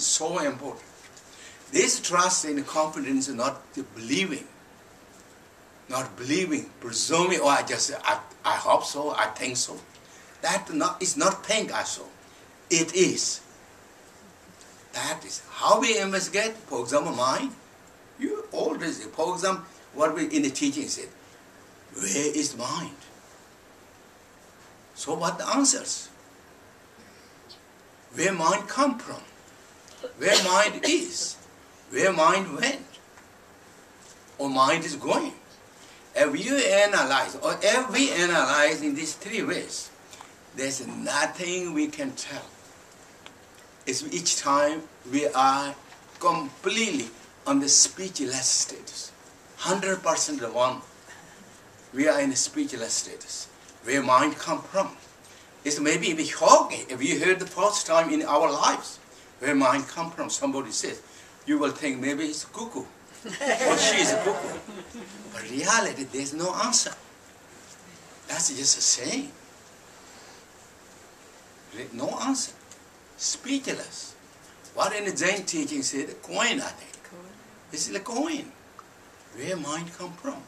is so important. This trust and confidence is not believing, not believing, presuming, oh, I just, I, I hope so, I think so. That not, is not think I so. It is. That is how we investigate, for example, mind. You always, for example, what we in the teaching said, where is mind? So what the answers? Where mind come from? Where mind is? Where mind went? Or mind is going? If you analyze, or if we analyze in these three ways, there's nothing we can tell. It's each time we are completely on the speechless status. 100% the one, we are in a speechless status. Where mind come from? It's maybe be shocking if you heard the first time in our lives. Where mind come from? Somebody says, you will think maybe it's cuckoo. or she is a cuckoo. But reality, there's no answer. That's just a saying. No answer. Speechless. What in the Zen teaching said, a koan, I think. It's the koan. Where mind come from?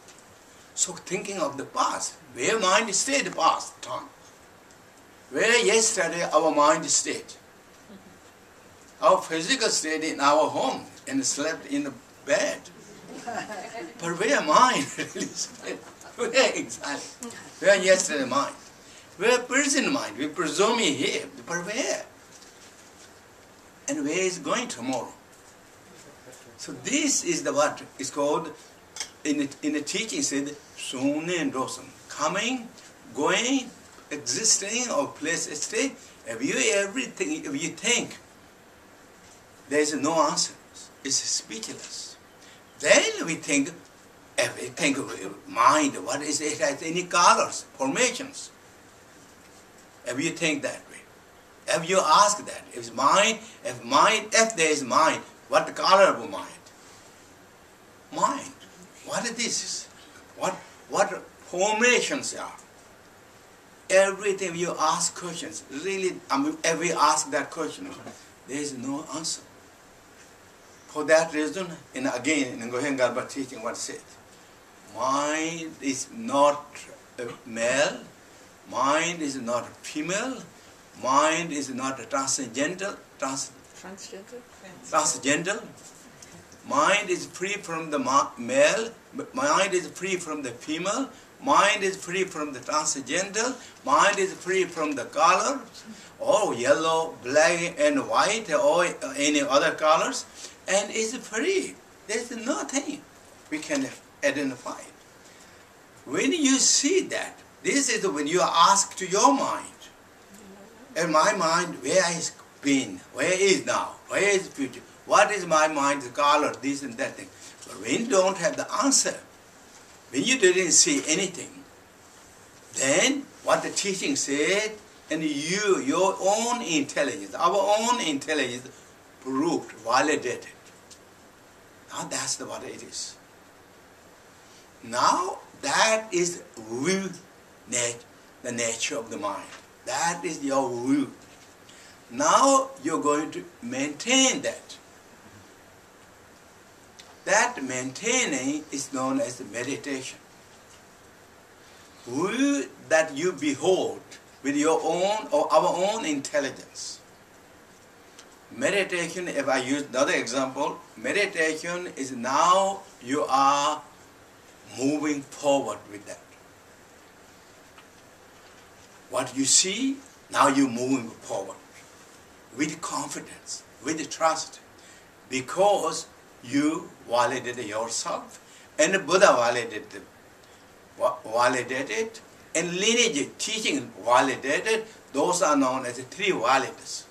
So thinking of the past, where mind stayed the past time. Where yesterday our mind stayed. Our physical stayed in our home and slept in the bed. But where mind really stayed? Where exactly? Where yesterday mind? Where present mind? We presume here, but where? And where is going tomorrow? So this is the what is called in the, in the teaching said soon and dosun. Coming, going, existing or place stay. If you everything if you think there is no answer, it's speechless. Then we think if we think of mind, what is it has any colors, formations. If you think that way. If you ask that, if mind, if mind, if there is mind, what color of mind? Mind. What is this? What what formations are? Everything you ask questions, really, I mean, we ask that question, there is no answer. For that reason, and again, in Gohen Garba teaching, what said? Mind is not male, mind is not female, mind is not transcendental, trans, Transgender? transcendental. Mind is free from the male, mind is free from the female, mind is free from the transgender, mind is free from the color, or yellow, black and white, or any other colors, and it's free. There's nothing we can identify. When you see that, this is when you ask to your mind, in my mind, where is been, where is now, where is future, what is my mind's color, this and that thing. But when you don't have the answer, when you didn't see anything, then what the teaching said, and you, your own intelligence, our own intelligence, proved, validated. Now that's the, what it is. Now that is will nat- the nature of the mind. That is your will. Now you're going to maintain that. That maintaining is known as meditation. Will that you behold with your own or our own intelligence. Meditation, if I use another example, meditation is now you are moving forward with that. What you see, now you're moving forward with confidence, with trust, because you validated yourself and Buddha validated, validated and lineage teaching validated, those are known as the three validators.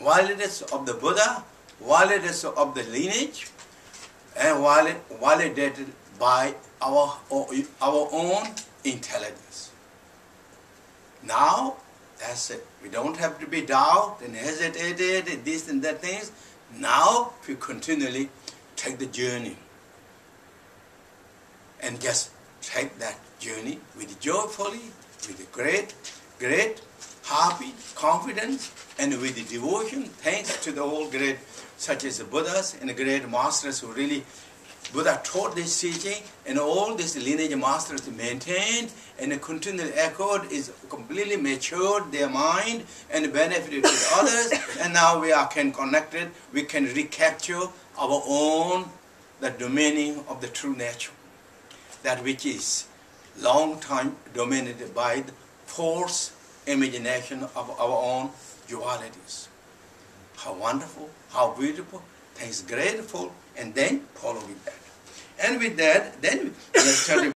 Validators of the Buddha, validators of the lineage, and valid, validated by our, our own intelligence. Now, that's it. We don't have to be doubt and hesitated this and that things. Now, we continually take the journey and just take that journey with joyfully, with great, great happy, confident, and with devotion, thanks to the all great, such as the Buddhas and the great masters who really, Buddha taught this teaching, and all these lineage masters maintained and continually echoed, is completely matured their mind and benefited others, and now we are can connected, we can recapture our own, the dominion of the true nature, that which is long time dominated by the false imagination of our own dualities. How wonderful, how beautiful, thanks grateful, and then follow with that. And with that, then let's